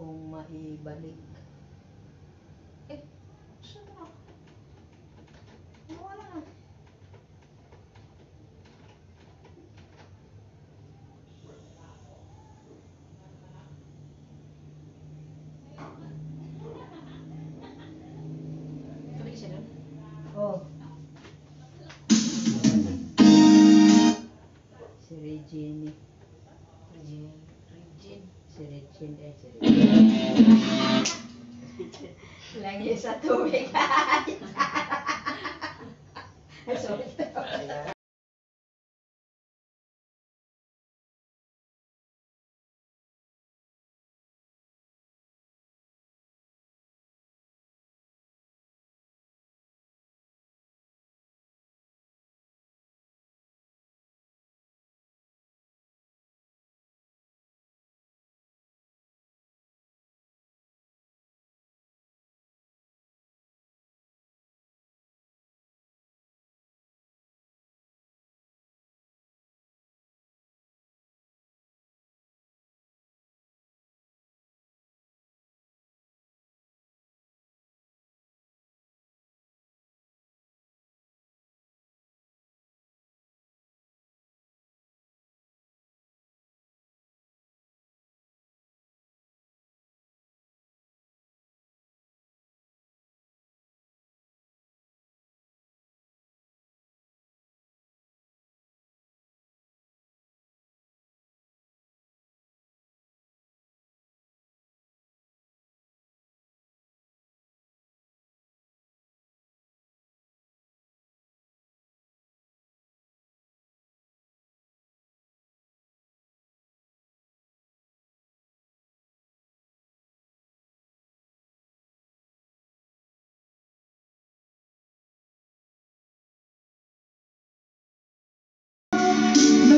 kung maibalik. Saan na? Nawala na. Doon? Oh.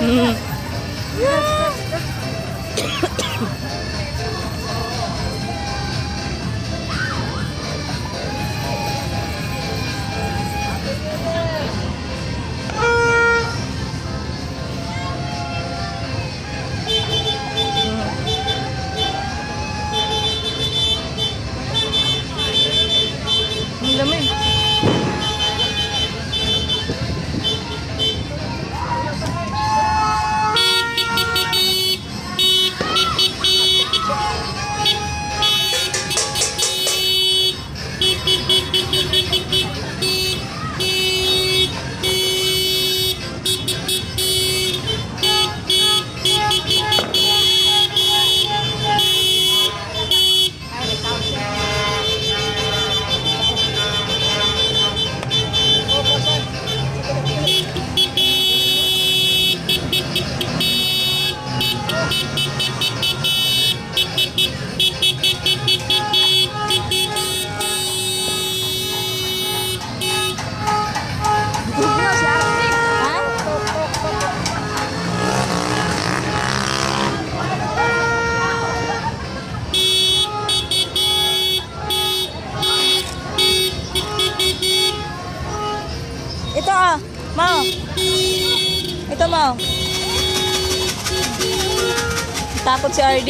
嗯。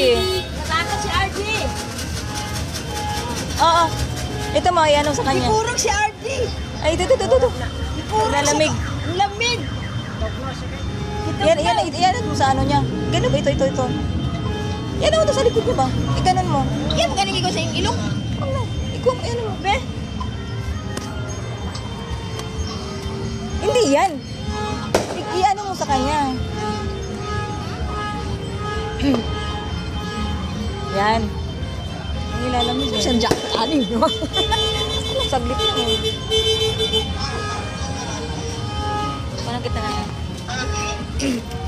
Takot si si RD. Oo. Ito Mau, iano sa kanya. Purong si RD. Ay, ito, ito, ito, ito. Lalamig. Ang lamig. Yan, yan, yan, yan mo sa ano niya. Ganun ba? Ito, ito, ito. Yan ako sa likod niya ba? Ganun mo. Yan, galing ko sa ilong. Ano? Ikaw, yan mo. Be? Hindi yan. I-ano mo sa kanya. yan. Ang ilalamig. Isang jacket, aning, no? Saglit lang eh. Parang kita na.